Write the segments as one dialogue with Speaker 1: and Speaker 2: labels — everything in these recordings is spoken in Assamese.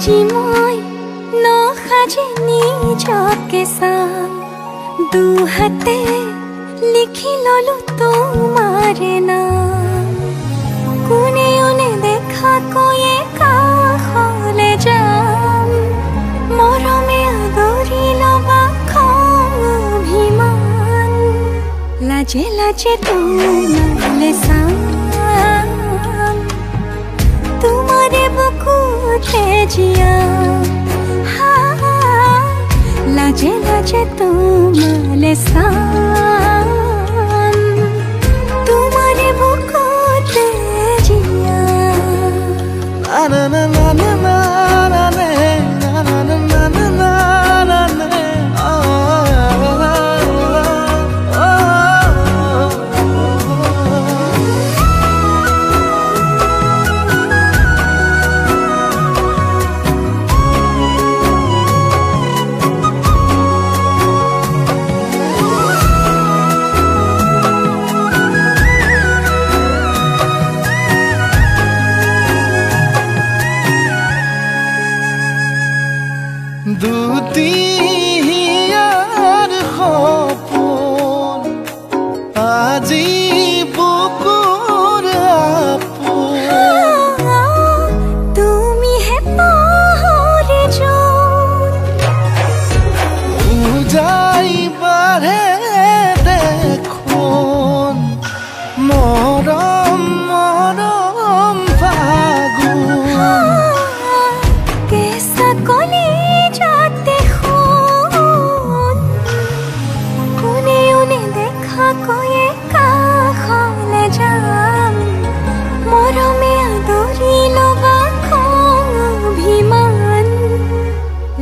Speaker 1: আজি মই ন সাজি নিজকে চাম দুহাতে লিখি ললো তোমাৰে নাম কোনেও নেদেখাকৈয়ে কাষলে যাম মৰমে আদৰি ল'বা খং অভিমান লাজে লাজে তোমাৰ लाजे लाजे तू तो माले सा रूती ही यार खो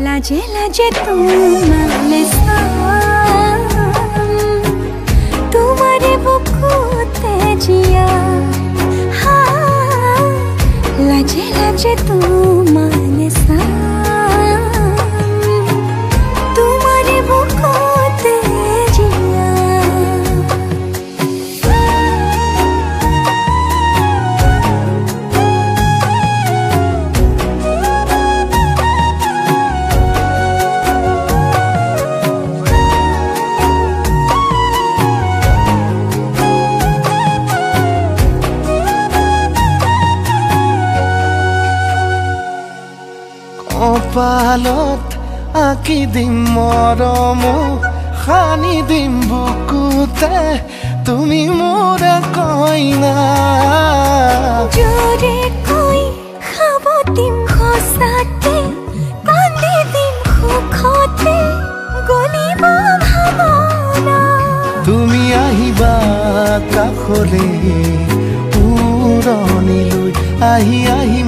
Speaker 1: लाजे लाजे तू माले साम तुम्हारे बुकु तेजिया हाँ लाजे लाजे तू
Speaker 2: কপালত আঁকি দিম মৰম সানি দিম বুকুতে তুমি মোৰ তুমি আহিবা কাষলে পুৰণিলৈ লৈ আহি
Speaker 1: আহিম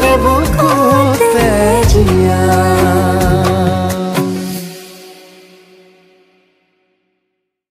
Speaker 1: Never